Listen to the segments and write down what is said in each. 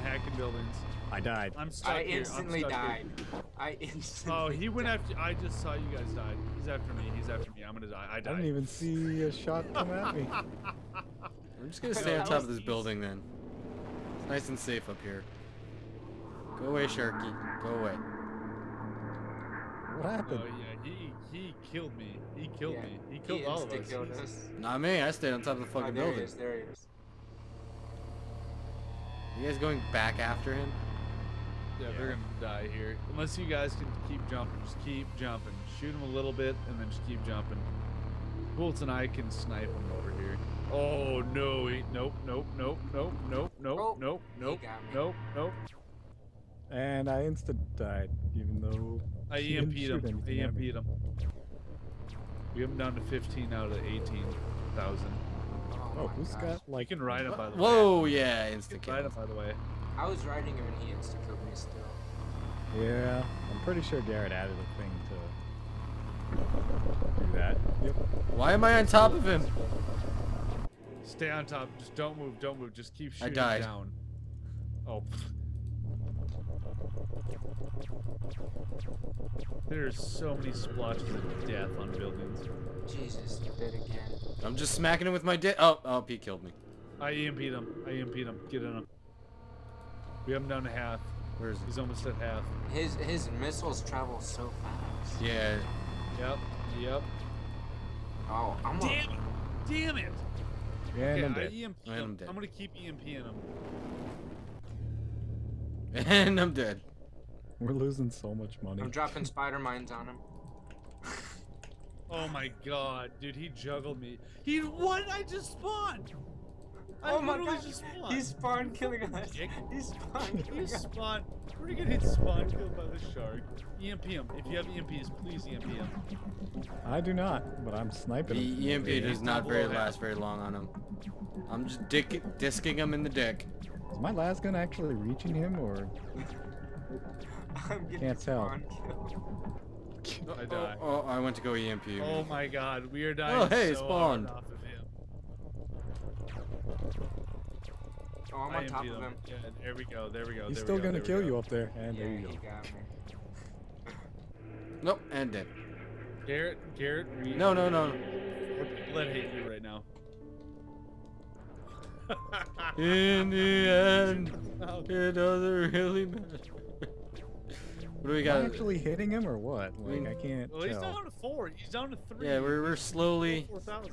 Hacking buildings. I died. I'm stuck I here. I'm instantly stuck here. died. I instantly. Oh, he went died. after. I just saw you guys died. He's after me. He's after me. I'm gonna die. I I didn't even see a shot come at me. I'm just gonna stay on top of this building then. It's nice and safe up here. Go away, Sharky. Go away. What happened? Oh yeah, he he killed me. He killed Yeah, me. He killed all of us. insta-killed us. Not me. I stayed on top of the Oh, fucking ah, there he is. There he is. You guys going back after him? Yeah, they're gonna die here. Unless you guys can keep jumping, just keep jumping. Shoot him a little bit and then just keep jumping. Bulls and I can snipe him over here. Oh no, he, nope, nope, nope, nope, nope, nope, Oh, nope, he nope, nope, nope. And I instant died, even though I he didn't EMP'd him. I anything at. EMP'd him. We have him down to 15 out of 18,000. Oh, Oh, my who's gosh. got You like can ride him by the way. Whoa, yeah, You insta can ride him by the way. I was riding him and he insta killed me still. Yeah, I'm pretty sure Garrett added a thing to do that. Yep. Why am I on top of him? Stay on top. Just don't move. Don't move. Just keep shooting I shooting died. down. Oh. Pff. There's so many splotches of death on buildings. Jesus, you did again. I'm just smacking him with my dick. Oh, oh, he killed me. I EMP'd him. I EMP'd him. Get in him. We have him down to half. Where is he? He's almost at half. His his missiles travel so fast. Yeah. Yep. Yep. Oh, I'm a, Damn it! Damn it! And Okay, I'm I dead. EMP'd And him. I'm dead. I'm gonna keep EMPing him. And I'm dead. We're losing so much money. I'm dropping spider mines on him. Oh my god, dude, he juggled me. He what? I just spawned. I oh my god, just spawned. he spawned killing us. Dick. He spawned He killing us. spawned. We're gonna get hit spawn killed by the shark. EMP him. If you have EMPs, please EMP him. I do not, but I'm sniping him. The EMP does not very last very long on him. I'm just dick disking him in the dick. Is my last gun actually reaching him, or I'm getting Can't tell. spawn. I oh, die. Oh, oh, I went to go EMP. you. Oh my god, we are dying Oh, hey, so spawned. hard off of him. Oh, I'm on top of him. Yeah, there we go, there we go. he's there still we go, gonna kill go. you up there? And yeah, there you he go. got me. Nope, and dead. Garrett, Garrett, we No, no, no. What people that hate you right now. In the end, it doesn't really matter. what do we Am got? I actually hitting him or what? Like mean- I can't Well, he's tell. down to four. He's down to three. Yeah, we're, we're slowly. Four thousand.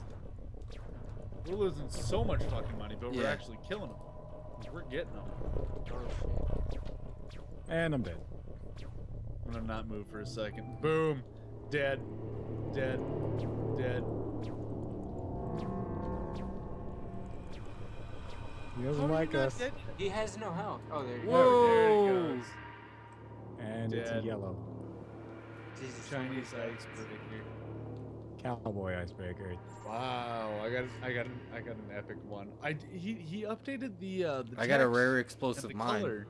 We're losing so much fucking money, but we're actually killing them. We're getting them. Oh. And I'm dead. I'm gonna not move for a second. Boom. Dead. Dead. He doesn't are you like us. dead? He has no health. Oh, there you There- go. there it Whoa. goes. And it's yellow. Jesus, somebody Chinese icebreaker. Cowboy icebreaker. Wow, I got I got an, I got an epic one. I he he updated the uh the I got a rare explosive the mine. color.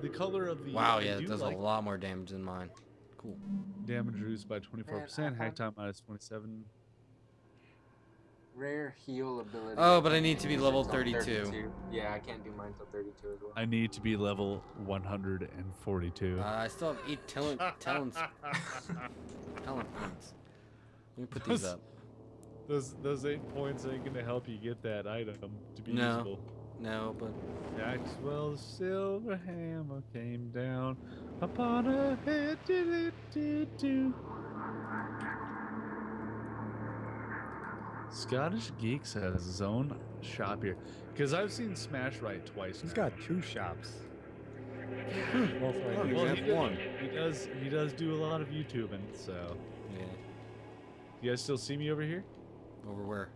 The color of the Wow, yeah, it does like a lot more damage than mine. Cool. damage reduced by 24%, Man, hack time minus 27. Rare heal ability. Oh, but I need to be level on 32. Yeah, I can't do mine till 32 as well. I need to be level 142. Uh, I still have eight talent talents talent points. Let me put these up. Those those eight points ain't gonna help you get that item to be No. useful. No, but Maxwell's silver hammer came down upon a head. Do, do, do. Scottish Geeks has his own shop here. Because I've seen Smash Right twice. He's now. got two shops. Both right Oh. Well, have he, does, one. he does. He does do a lot of YouTubing. So, yeah. you guys still see me over here? Over where?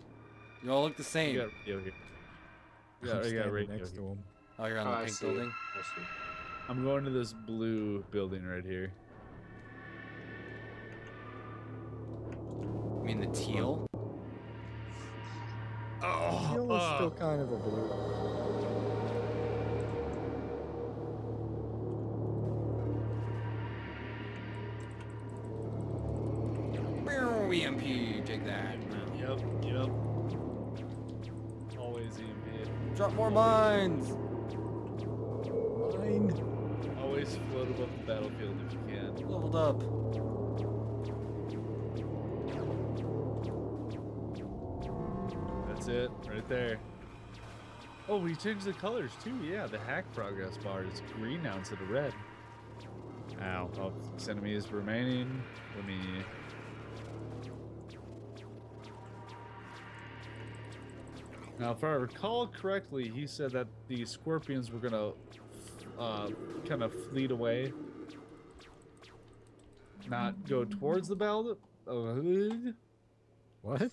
You all look the same. You got radio here. I'm Yeah, I got standing radio next here. to him. Oh, you're on Oh, the ah, I pink see building. I see. I'm going to this blue building right here. You mean the teal? Oh, Teal is still oh. kind of a blue. Meow, EMP, take that. Yep, yep. Always EMP. Drop more mines. Mine. Always float above the battlefield if you can. Leveled up. That's it, right there. Oh, we changed the colors too. Yeah, the hack progress bar is green now instead of red. Ow. Oh, six enemies remaining. Let me. Now, if I recall correctly, he said that the scorpions were gonna uh, kind of fleet away, not go towards the battle. Uh, What?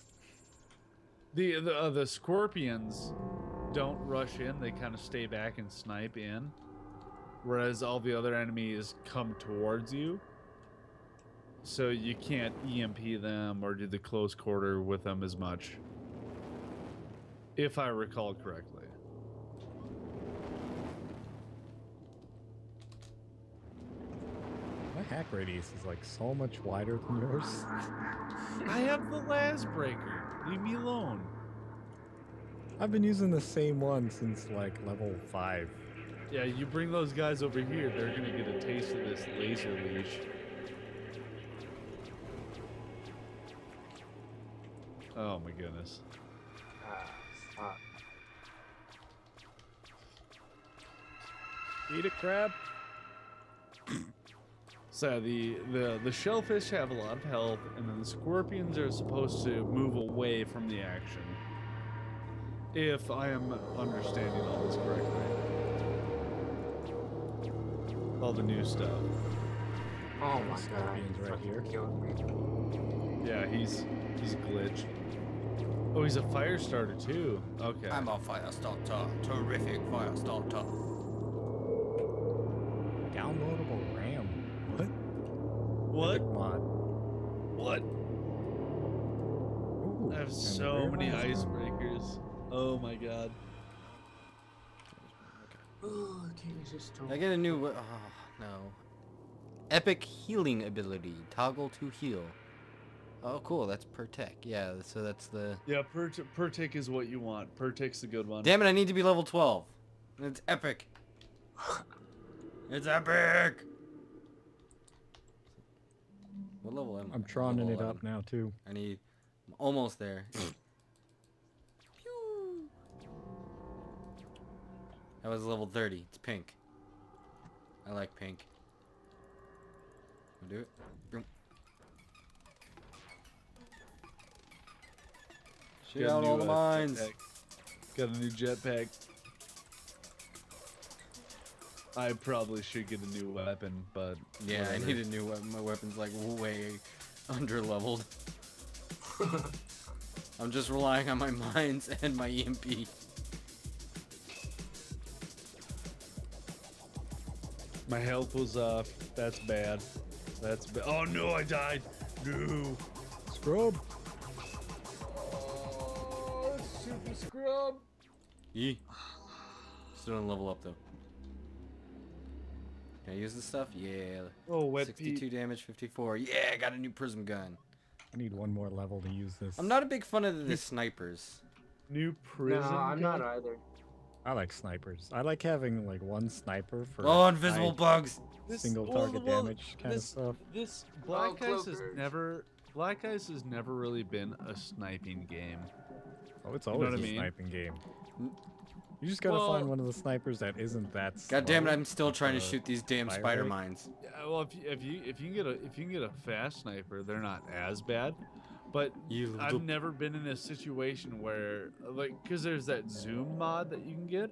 The the, uh, the scorpions don't rush in; they kind of stay back and snipe in, whereas all the other enemies come towards you. So you can't EMP them or do the close quarter with them as much, if I recall correctly. My hack radius is like so much wider than yours. I have the last breaker. Leave me alone. I've been using the same one since like level five. Yeah, you bring those guys over here, they're gonna get a taste of this laser leash. Oh my goodness. Ah, fuck. Eat it, crab. So the, the the shellfish have a lot of health, and then the scorpions are supposed to move away from the action. If I am understanding all this correctly. All the new stuff. Oh my god. Scorpions right here. Killed me. Yeah, he's he's glitched. Oh, he's a fire starter too. Okay. I'm a fire starter. Terrific fire starter. What? Epic mod. What? Ooh, I have so many am I? icebreakers. Oh my god. Oh, okay, it's just I get a new. Oh, no. Epic healing ability. Toggle to heal. Oh, cool. That's per tick. Yeah, so that's the. Yeah, per, per tick is what you want. Per tick's a good one. Damn it! I need to be level 12. It's epic. It's epic. What level am I? I'm trawning it 11. up now too. I need. I'm almost there. That was level 30. It's pink. I like pink. We'll do it. Boom. Shoot out all the uh, mines. jetpack. Got a new jetpack. I probably should get a new weapon, but Yeah, I need a new weapon. My weapon's like way under leveled. I'm just relying on my mines and my EMP. My health was off. That's bad. That's bad. Oh no, I died. No. Scrub. Oh, super scrub. Yee. Still don't level up though. Can I use this stuff? Yeah. Oh, wet 62 Pete. damage, 54. Yeah, I got a new prism gun. I need one more level to use this. I'm not a big fan of the snipers. New prism? No, I'm not either. I like snipers. I like having like one sniper for Oh, invisible bugs. Single well, target well, damage kind this- of stuff. This Black Oh, Ice has never Black Ice has never really been a sniping game. Oh, it's know always what I a mean? sniping game. You just gotta Well- find one of the snipers that isn't that. God damn it. I'm still trying to uh, shoot these damn fire spider rate. mines. Yeah, well, if you, if you if you can get a if you can get a fast sniper, they're not as bad. But You I've never been in a situation where like because there's that zoom mod that you can get.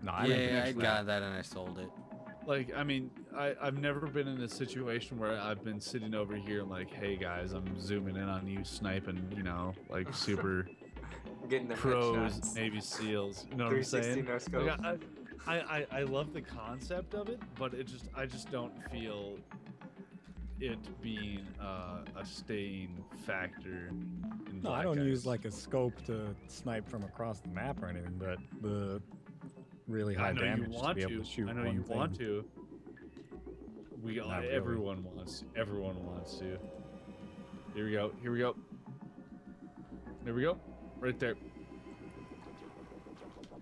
No, I don't yeah, I got that and I sold it. Like I mean, I I've never been in a situation where I've been sitting over here and like, hey guys, I'm zooming in on you, sniping, you know, like super Getting the pros. Navy SEAls. You know what I'm saying? no scope. Like, I, I, I, I love the concept of it, but it just I just don't feel it being uh, a staying factor. In No, I don't use like a scope to snipe from across the map or anything, but the really high damage you want to to. be able to shoot I know you thing. want to. We all, Not really. everyone wants. Everyone wants to. Here we go. Here we go. There we go. Right there.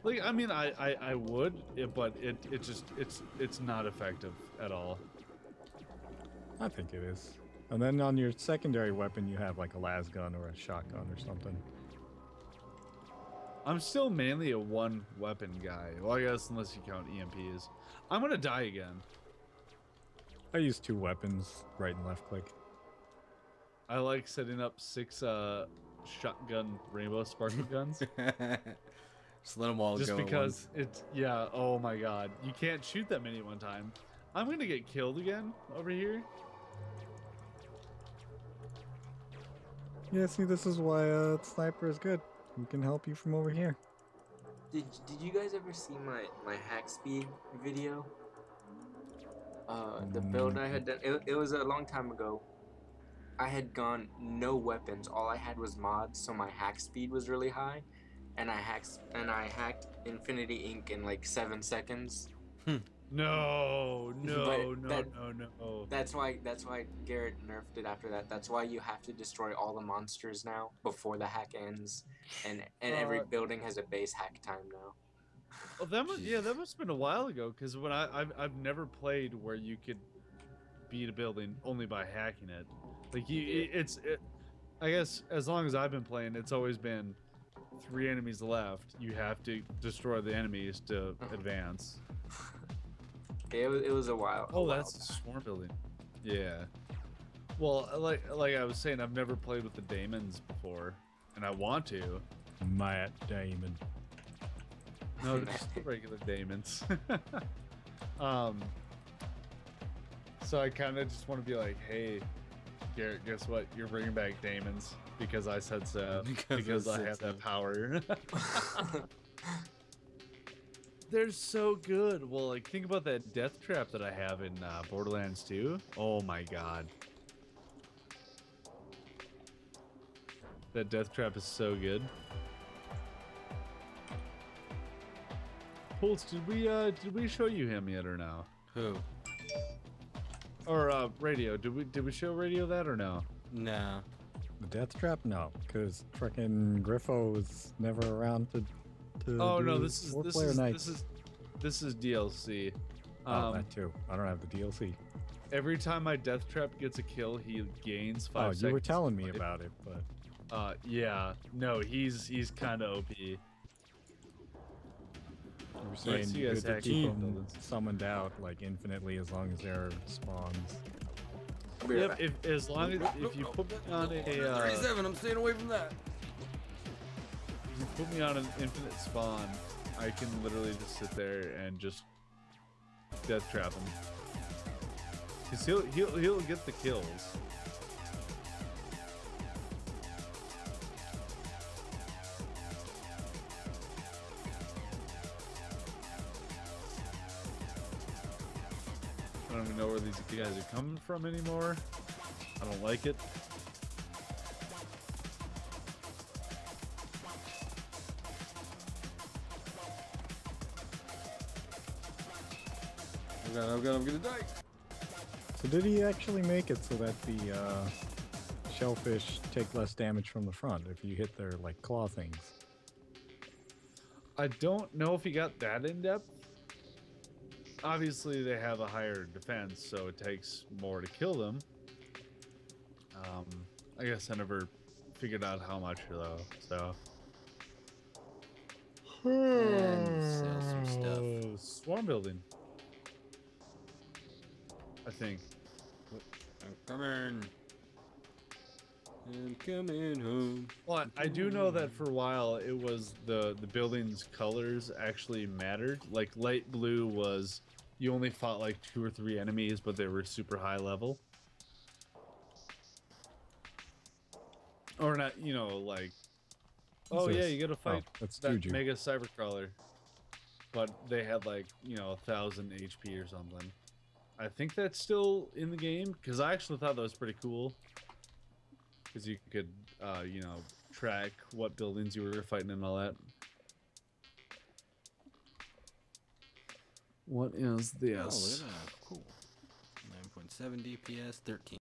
Like, I mean, I, I, I would, but it, it just, it's, it's not effective at all. I think it is. And then on your secondary weapon, you have like a las gun or a shotgun or something. I'm still mainly a one weapon guy. Well, I guess unless you count EMPs. I'm gonna die again. I use two weapons, right and left click. I like setting up six uh shotgun rainbow sparkle guns Just let them all just go. at because once. it's yeah. Oh my god, you can't shoot that many at one time. I'm gonna get killed again over here. Yeah, see, this is why uh, sniper is good. We can help you from over here. Did Did you guys ever see my my hack speed video? Uh, the build I had done. It, it was a long time ago. I had gone no weapons. All I had was mods, so my hack speed was really high, and I hacked and I hacked Infinity Ink in like seven seconds. No, no, no, that- no, no. That's why that's why Garrett nerfed it after that. That's why you have to destroy all the monsters now before the hack ends, and and every Uh, building has a base hack time now. Oh, that must, yeah, that must have been a while ago. Because when I I've, I've never played where you could beat a building only by hacking it. Like you, it, it's it, I guess as long as I've been playing, it's always been three enemies left. You have to destroy the enemies to Uh-huh. advance. It was, it was a while. a Oh, while that's back. swarm building. Yeah. Well, like like I was saying, I've never played with the daemons before, and I want to. Matt Damon. No, just the regular daemons. um. So I kind of just want to be like, hey, Garrett, guess what? You're bringing back daemons because I said so. Because I Because, I have so. that power. They're so good. Well, like think about that death trap that I have in uh, Borderlands 2. Oh my god. That death trap is so good. Pulse, did we uh did we show you him yet or no? Who? Or uh radio, did we did we show radio that or no? No. The death trap? No, because frickin' Griffo was never around to. to Oh no, this is this is nights. this is this is DLC. oh, Um, that too. I don't have the DLC. every time my death trap gets a kill, he gains Oh, five you were telling me about it, but Uh, yeah, no, he's he's kind of OP. you were saying see you you guys could hack keep them summoned out like infinitely as long as there are spawns. I'll be right Yep, back. if as long as if you put me on a uh, if 37. I'm staying away from that. you put me on an infinite spawn, I can literally just sit there and just death trap him. Cause he'll he'll he'll get the kills. Know where these guys are coming from anymore. I don't like it. Oh god, oh god, I'm gonna die. So did he actually make it so that the uh, shellfish take less damage from the front if you hit their like claw things? I don't know if he got that in depth. Obviously, they have a higher defense, so it takes more to kill them. Um, I guess I never figured out how much though. So And sell some stuff. Uh, swarm building. I think. I'm coming. I'm coming home. Well, I I do know that for a while it was the the building's colors actually mattered. Like light blue was you only fought like two or three enemies, but they were super high level. Or not, you know, like oh yeah, you gotta fight Oh, that's that Juju. mega cybercrawler. But they had like you know a thousand HP or something. I think that's still in the game because I actually thought that was pretty cool because you could, uh, you know, track what buildings you were fighting and all that. What is Oh, look this? at that. Cool. 9.7 DPS, 13.